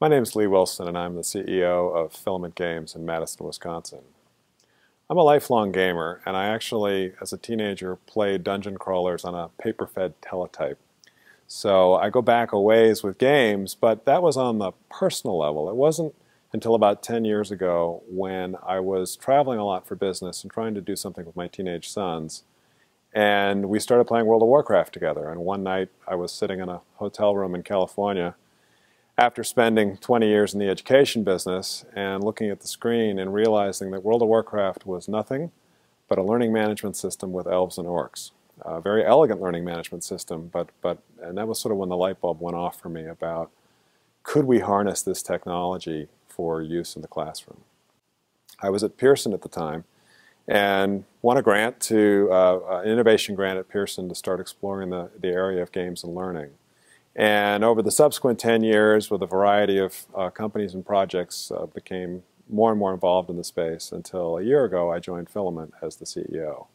My name is Lee Wilson, and I'm the CEO of Filament Games in Madison, Wisconsin. I'm a lifelong gamer, and I actually, as a teenager, played dungeon crawlers on a paper-fed teletype. So I go back a ways with games, but that was on the personal level. It wasn't until about 10 years ago when I was traveling a lot for business and trying to do something with my teenage sons. And we started playing World of Warcraft together. And one night I was sitting in a hotel room in California after spending 20 years in the education business and looking at the screen and realizing that World of Warcraft was nothing but a learning management system with elves and orcs. A very elegant learning management system, but, but and that was sort of when the light bulb went off for me about could we harness this technology for use in the classroom. I was at Pearson at the time and won a grant to, uh, an innovation grant at Pearson to start exploring the, the area of games and learning. And over the subsequent 10 years, with a variety of uh, companies and projects, uh, became more and more involved in the space until a year ago I joined Filament as the CEO.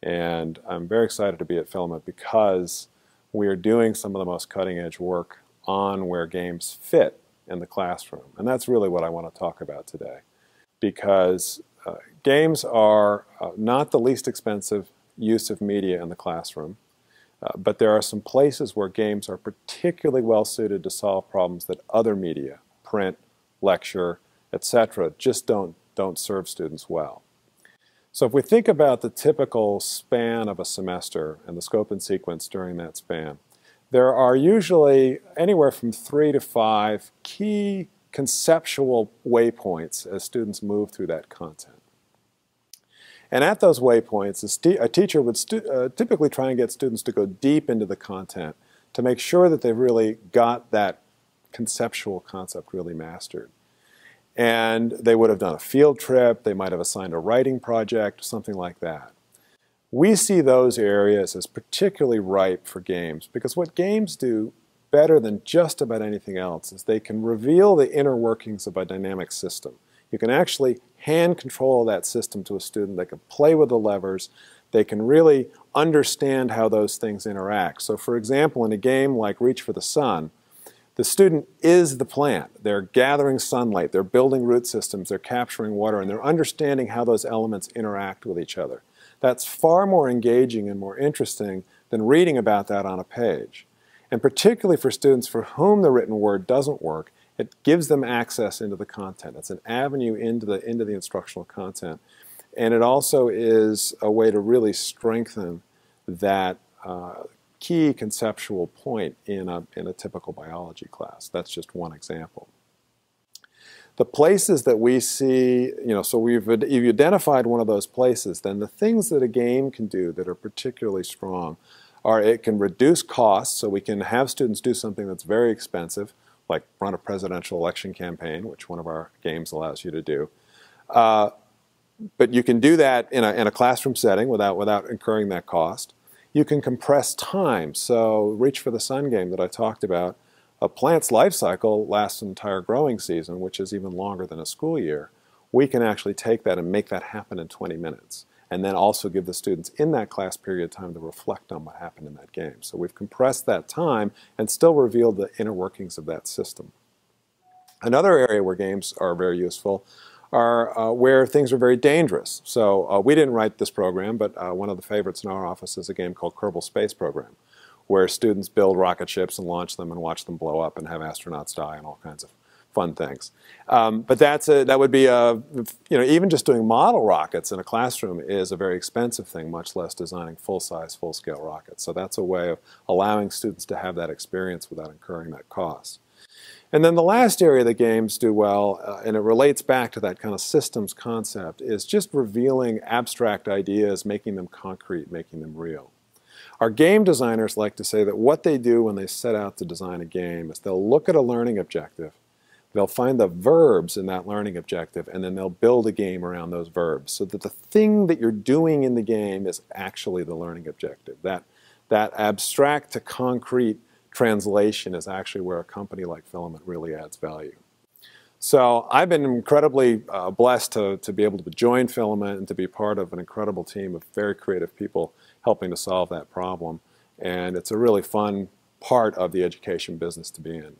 And I'm very excited to be at Filament because we are doing some of the most cutting edge work on where games fit in the classroom. And that's really what I want to talk about today. Because uh, games are uh, not the least expensive use of media in the classroom. Uh, but there are some places where games are particularly well suited to solve problems that other media, print, lecture, etc., just don't, don't serve students well. So if we think about the typical span of a semester and the scope and sequence during that span, there are usually anywhere from three to five key conceptual waypoints as students move through that content. And at those waypoints, a, a teacher would uh, typically try and get students to go deep into the content to make sure that they've really got that conceptual concept really mastered. And they would have done a field trip, they might have assigned a writing project, something like that. We see those areas as particularly ripe for games because what games do better than just about anything else is they can reveal the inner workings of a dynamic system. You can actually hand control of that system to a student. They can play with the levers. They can really understand how those things interact. So for example, in a game like Reach for the Sun, the student is the plant. They're gathering sunlight, they're building root systems, they're capturing water, and they're understanding how those elements interact with each other. That's far more engaging and more interesting than reading about that on a page. And particularly for students for whom the written word doesn't work, it gives them access into the content. It's an avenue into the, into the instructional content. And it also is a way to really strengthen that uh, key conceptual point in a, in a typical biology class. That's just one example. The places that we see, you know, so we've you've identified one of those places, then the things that a game can do that are particularly strong are it can reduce costs, so we can have students do something that's very expensive, like run a presidential election campaign, which one of our games allows you to do. Uh, but you can do that in a, in a classroom setting without, without incurring that cost. You can compress time. So Reach for the Sun game that I talked about, a plant's life cycle lasts an entire growing season, which is even longer than a school year. We can actually take that and make that happen in 20 minutes and then also give the students in that class period time to reflect on what happened in that game. So we've compressed that time and still revealed the inner workings of that system. Another area where games are very useful are uh, where things are very dangerous. So uh, we didn't write this program, but uh, one of the favorites in our office is a game called Kerbal Space Program, where students build rocket ships and launch them and watch them blow up and have astronauts die and all kinds of fun things. Um, but that's a, that would be a, you know, even just doing model rockets in a classroom is a very expensive thing, much less designing full-size, full-scale rockets. So that's a way of allowing students to have that experience without incurring that cost. And then the last area that games do well, uh, and it relates back to that kind of systems concept, is just revealing abstract ideas, making them concrete, making them real. Our game designers like to say that what they do when they set out to design a game is they'll look at a learning objective They'll find the verbs in that learning objective and then they'll build a game around those verbs so that the thing that you're doing in the game is actually the learning objective. That, that abstract to concrete translation is actually where a company like Filament really adds value. So I've been incredibly uh, blessed to, to be able to join Filament and to be part of an incredible team of very creative people helping to solve that problem. And it's a really fun part of the education business to be in.